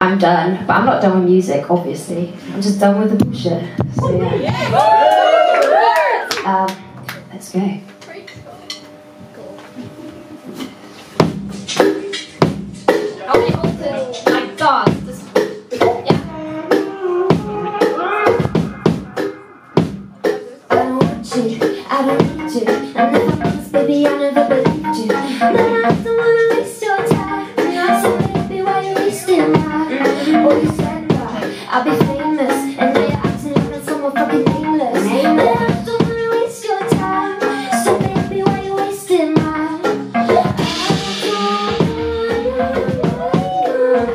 I'm done, but I'm not done with music, obviously. I'm just done with the bullshit. So yeah. Um, let's go. Okay, hold it. My God. I don't want you, I don't need you. I never promised, baby, I never believed Oh, you said I'll be famous, and now you're acting like I'm someone fucking nameless. But I don't wanna waste your time. So baby, why you wasting mine?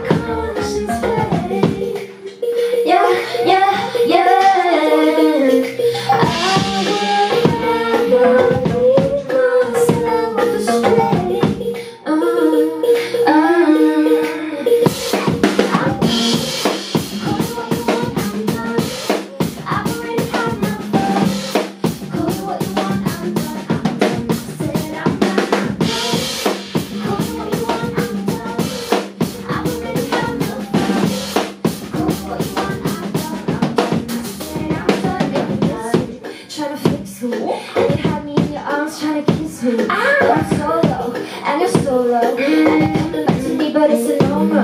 Conscience, babe. Yeah, yeah, yeah. I would never leave myself astray. Uh, school. It had me in your arms trying to kiss me. Ah. But I'm solo, and you're solo. And you're coming back to me, but it's a no-no.